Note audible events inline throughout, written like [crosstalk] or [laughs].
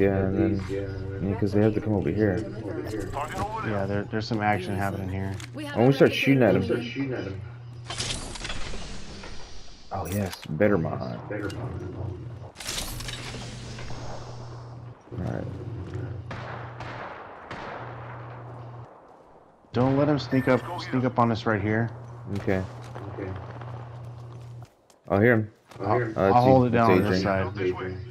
yeah, and then because they have to come over here. Yeah, there, there's some action happening here. When we start shooting at him. Oh yes, better mod. Alright. Don't let him sneak up, sneak up on us right here. Okay. Okay. I'll hear him. I'll, Uh, I'll hold it down on it's this Adrian. side.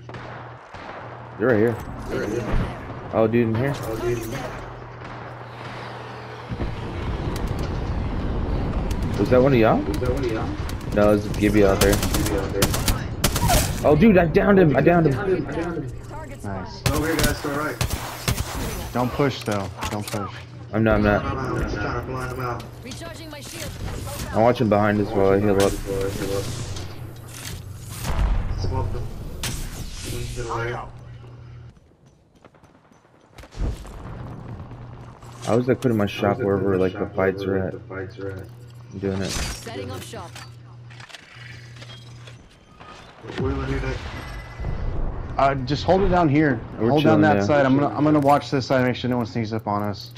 You're right oh, here. Oh, dude in here? Was that one of y'all? No, it's Gibby out there. Oh, dude, I downed him. I downed him. Nice. Over here, guys, to right. Don't push though. Don't push. I'm not, I'm not. I'm just trying to blind them out. Recharging my shield. I'm watching behind us while I heal up. Smoke them. Get away. I was like putting my shop wherever like the fights are at. I'm doing it. Setting up shop. We're gonna do that. Uh, just hold it down here. We're hold down that yeah. side. I'm gonna, I'm gonna watch this side. Make sure no one sneaks up on us.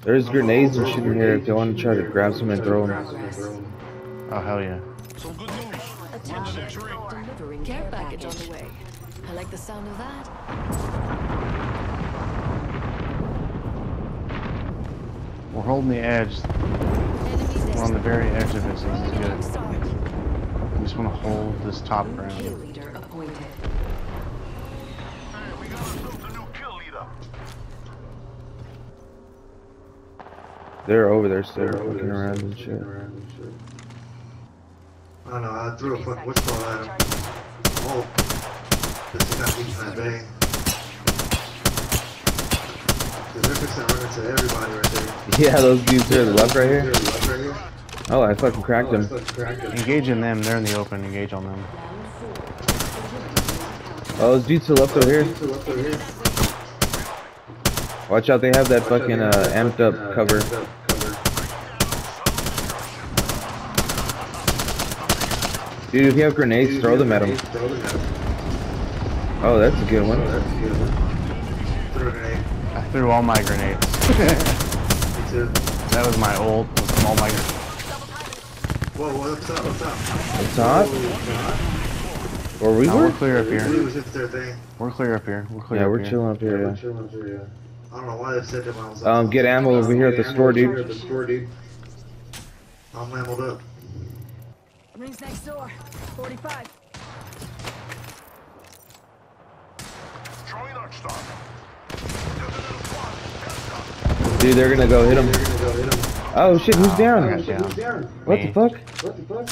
There's grenades and shit in here if you want to try to grab some and throw them. Oh hell yeah. Delivering care package on the way. I like the sound of that. We're holding the edge. We're on the very edge of it, so this is good. start. We just want to hold this top Kill ground. They're over there still looking around and shit. around and shit. I don't know, I threw a fucking whistle at him. Oh. This is not eating that bang. Cause to everybody right there. Yeah, those dudes to the left right Here, here. left here. Oh, I fucking cracked Oh, I him. fucking cracked him. Engage in them. They're in the open. Engage on them. Oh, those dudes to the left over here. So left over here. Watch out, they have that fucking uh, amped up cover. Dude, if you have grenades, throw them at them. Throw them at him. Oh, that's a good one. Oh, that's a good one. Throw a grenade. I threw all my grenades. [laughs] Me too. that was my old. was all my. Whoa, what's up? What's up? It's hot. Where we No, we're were? clear up here. was just their thing. We're clear up here. We're clear Yeah, up we're here. chilling up here. we're chilling up here, yeah. I don't know why they said that when I was Um, get ammo over here at the store, dude. At the store, dude. I'm ammoed up. Rings next door. 45. Dude, they're gonna go hit him. They're gonna go hit him. Oh shit, who's I down? got down. down? What the fuck? What the fuck?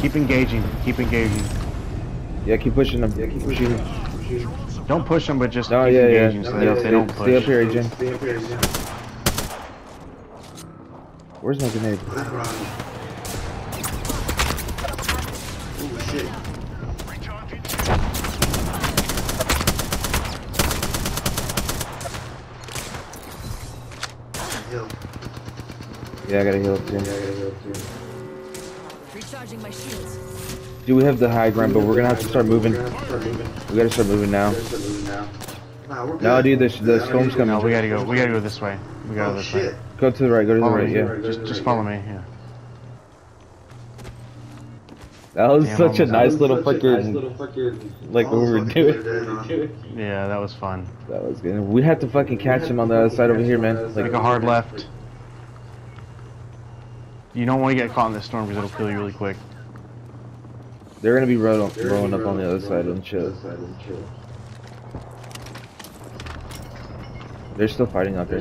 Keep engaging. Keep engaging. Yeah, keep pushing them. Yeah, keep pushing. them. Don't push them, but just No, keep yeah, yeah. engaging so they, Yeah, they stay- don't push. Stay up here, Agent. Stay up here, yeah. Where's my grenade? Ooh, shit. Yo, Yeah, I gotta heal up too. Recharging my shields. Dude, we have the high ground, but we're gonna have to start moving. we're gonna start moving. We gotta start moving now. Start moving now. Nah, we're good. No, dude, the, the storm's coming. No, we gotta go. We gotta go this way. We gotta Oh, go this shit. way. Go to the right, go to the Follow right, yeah. Just, just follow me. Yeah. That was Damn, such a nice little was such a nice fucking, little fucking- like what we were doing. did it, huh? Yeah, that was fun. That was good. We had to fucking catch him on the other side over here, man. Make Like, a hard left. You don't want to get caught in this storm because it'll kill you really quick. they're gonna be rolling, rolling up on the other side and shit. They're still fighting out there.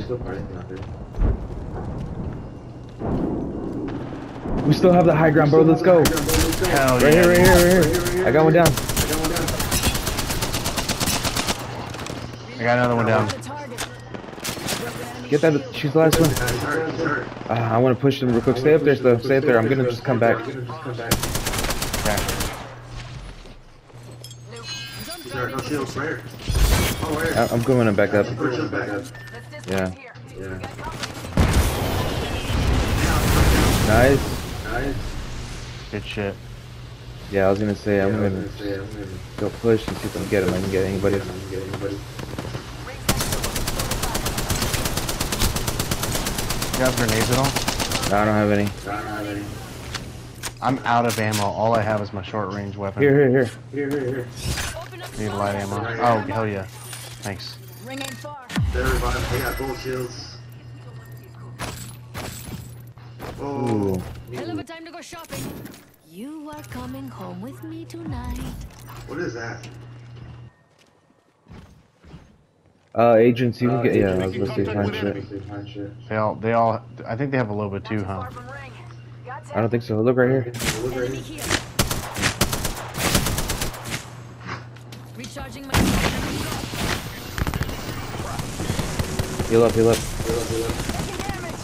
We still have the high ground, bro. Let's go. Hell Right yeah. here, right here, right here. I got one down. I got another one down. Get that. She's the last one. Uh, I want to push them real quick. Stay up there, though. Stay up there. I'm gonna just come back. Okay. Sorry, no shields, where? Oh, where? I- I'm going back up. Push us back up. Yeah. Yeah. Nice. Nice. Good shit. Yeah, I was gonna say I'm Yeah, I was gonna gonna say, I'm gonna go push and see if I can get him. I can get anybody. get anybody. You have grenades at all? I don't have any. I don't have any. I'm out of ammo. All I have is my short range weapon. Here, here, here. Here, here, here. Need fire. light ammo. Oh, hell yeah. Thanks. Ring ain't far. There, everybody. They got gold shields. Oh, Ooh. Hell of a time to go shopping. You are coming home with me tonight. what is that? Uh, agents, you can Uh, get. Yeah, I was gonna say can find shit. Shit. They all, they all, I think they have a low bit too, huh? I don't think so. Look right here. Look right Enemy here. here. Recharging my. Heal up, heal up. Taking damage.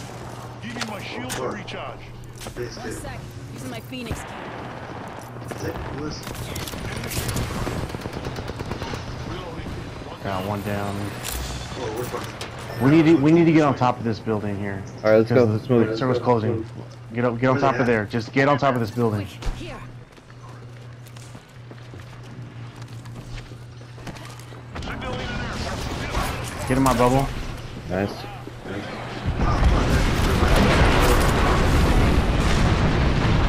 Give me my shield to recharge. This One sec. Using my phoenix kit. Is it Lewis? Got one down. Oh, we're fucking. We need to, we need to get on top of this building here. All right, let's go. Let's the move. Circle's closing. Get up, get on top of there. Just get on top of this building. Here. Get in my bubble. Nice.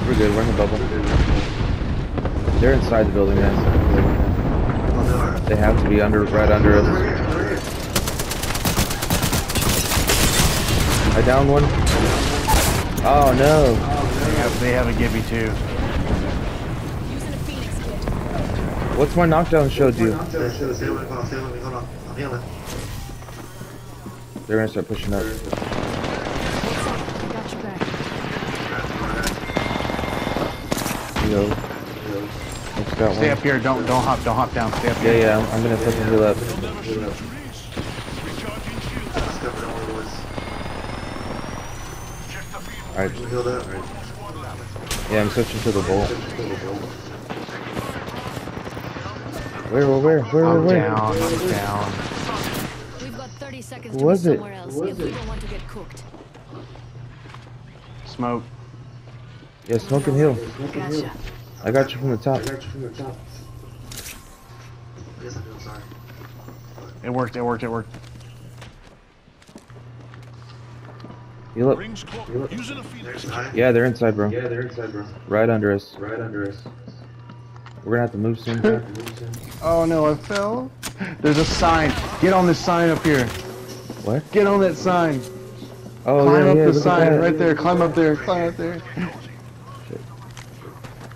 We're good. We're in the bubble. They're inside the building, man. Oh, they have to be under, right under us. here, they're here. I downed one. Oh no. They have, they have a Gibby too. Using a phoenix kit. What's my knockdown show do? They're gonna start pushing up. I got your back. Yo. Next got Stay one. up here. Don't don't hop. Don't hop down. Stay up Yeah, here. yeah. I'm, I'm gonna fucking heal up. Recharging shield. Discovered on where it was. Check the field. All right. You healed up? Yeah, I'm switching to the bolt. Where, where, where, where, I'm where? down. I'm down. We've got 30 seconds Who to was it? somewhere else if we don't want to get cooked. Smoke. Yeah, smoke and heal. Gotcha. I got you from the top. I got you from the top. Yes, I feel sorry. It worked. It worked. It worked. Heal up. Rings close. Using a phoenix. the high. Yeah, they're inside, bro. Yeah, they're inside, bro. Right under us. Right under us. We're gonna have to [laughs] move soon. Oh no! I fell. There's a sign. Get on this sign up here. What? Get on that sign. Oh, Climb yeah, up yeah, the sign right there. Climb up there. Climb up there.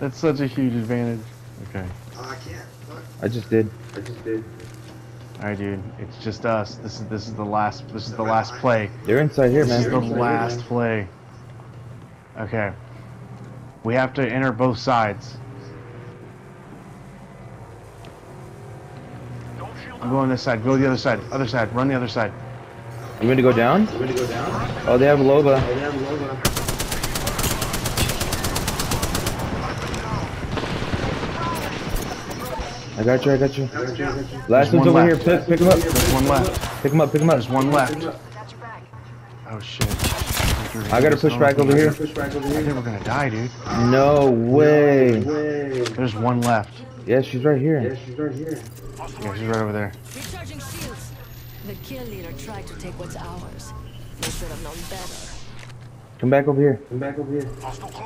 That's such a huge advantage. Okay. Oh, I can't. Fuck. I just did. I just did. All right, dude. It's just us. This is this is the last. This is the last play. They're inside here, man. This is the man. last play. Okay. We have to enter both sides. I'm going this side. Go the other side. Other side. Run the other side. You want to go down? You ready to go down? Oh, they have Loba. Oh, yeah, Loba. I got you. I got you. I got you, I got you. Last one's one over here. Pick, pick him up. There's one left. Pick him up. Pick him up. There's one left. Got your back. Oh shit. I gotta push back over here. Push back over I here. think we're gonna die, dude. No way. Way. There's one left. Yeah, she's right Yeah, here. she's right here. Yeah, she's right over there. Recharging shields. The kill leader tried to take what's ours. They should have known better. Come back over here. Come back over here.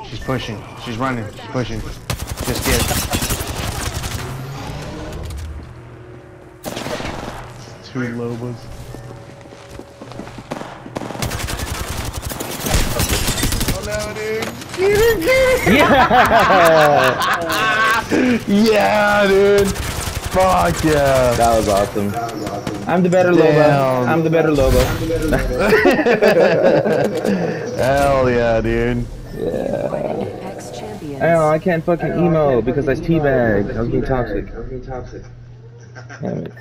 She's pushing. She's running. She's pushing. Just get. Two Lobas. [laughs] Yeah, dude. Fuck yeah. That was awesome. That was awesome. I'm the better Damn. Loba. I'm the better Loba. [laughs] Hell yeah, dude. Apex champions. Oh, I can't fucking emo because I teabagged. I was being toxic. I was being toxic. Damn it.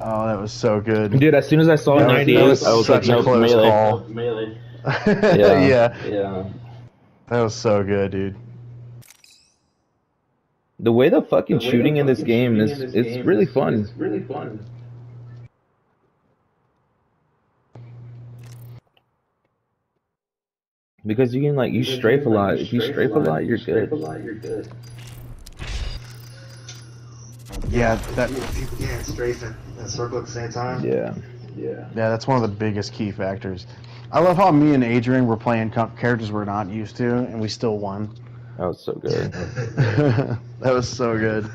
Oh, that was so good. Dude, as soon as I saw That was- 90, that was I was like, such a no, close melee. call. Melee. [laughs] Yeah. yeah, Yeah. that was so good, dude. The way the fucking shooting in this game is it's really fun. It's really fun. Because you can like you strafe a lot. If you strafe a lot, you're good. Yeah, that People can't strafe and, and circle at the same time. Yeah. yeah, Yeah, that's one of the biggest key factors. I love how me and Adrian were playing co- characters we're not used to, and we still won. That was so good. [laughs] [laughs] that was so good.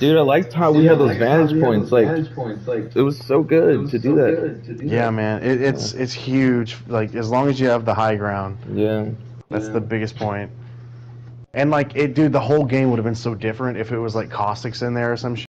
Dude, I liked how we had those vantage points. Like points. Like, it was so good to do that. Yeah, man, it, it's it's huge. Like as long as you have the high ground, Yeah. that's the biggest point. And like it, dude, the whole game would have been so different if it was like caustics in there or some